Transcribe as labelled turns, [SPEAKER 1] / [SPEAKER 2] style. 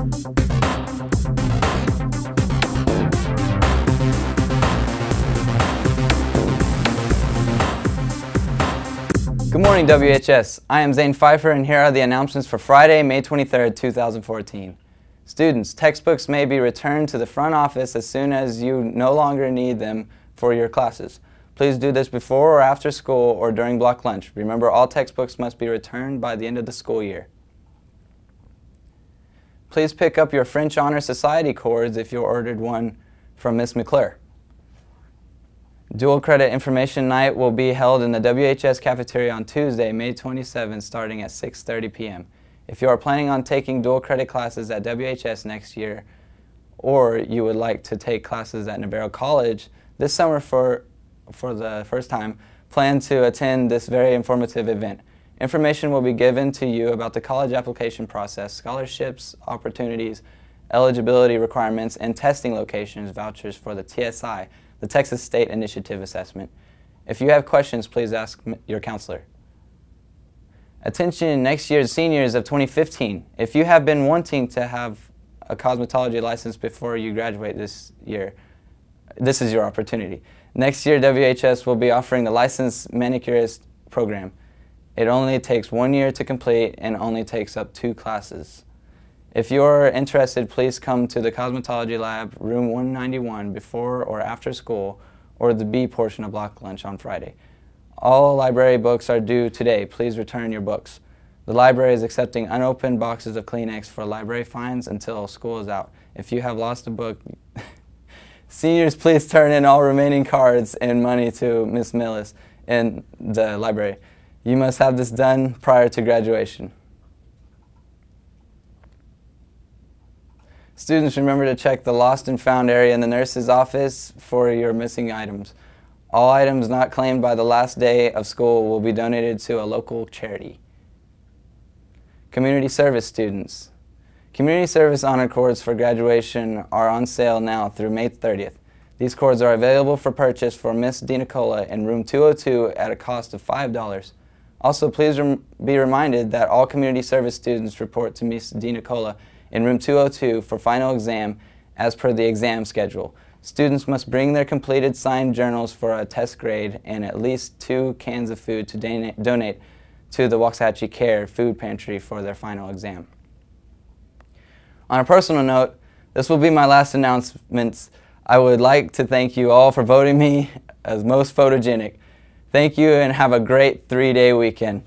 [SPEAKER 1] Good morning, WHS. I am Zane Pfeiffer, and here are the announcements for Friday, May 23, 2014. Students, textbooks may be returned to the front office as soon as you no longer need them for your classes. Please do this before or after school or during block lunch. Remember, all textbooks must be returned by the end of the school year. Please pick up your French Honor Society cords if you ordered one from Miss McClure. Dual Credit Information Night will be held in the WHS cafeteria on Tuesday, May 27, starting at 6.30 p.m. If you are planning on taking dual credit classes at WHS next year, or you would like to take classes at Navarro College this summer for, for the first time, plan to attend this very informative event. Information will be given to you about the college application process, scholarships, opportunities, eligibility requirements, and testing locations, vouchers for the TSI, the Texas State Initiative Assessment. If you have questions, please ask your counselor. Attention next year's seniors of 2015. If you have been wanting to have a cosmetology license before you graduate this year, this is your opportunity. Next year, WHS will be offering the Licensed Manicurist program. It only takes one year to complete and only takes up two classes. If you're interested, please come to the Cosmetology Lab, room 191, before or after school, or the B portion of block lunch on Friday. All library books are due today. Please return your books. The library is accepting unopened boxes of Kleenex for library fines until school is out. If you have lost a book, seniors please turn in all remaining cards and money to Miss Millis in the library. You must have this done prior to graduation. Students, remember to check the lost and found area in the nurse's office for your missing items. All items not claimed by the last day of school will be donated to a local charity. Community service students. Community service honor cords for graduation are on sale now through May 30th. These cords are available for purchase for Miss DiNicola in room 202 at a cost of $5. Also, please rem be reminded that all community service students report to Miss DiNicola in room 202 for final exam as per the exam schedule. Students must bring their completed signed journals for a test grade and at least two cans of food to donate to the Waxahachie Care Food Pantry for their final exam. On a personal note, this will be my last announcements. I would like to thank you all for voting me as most photogenic. Thank you and have a great three-day weekend.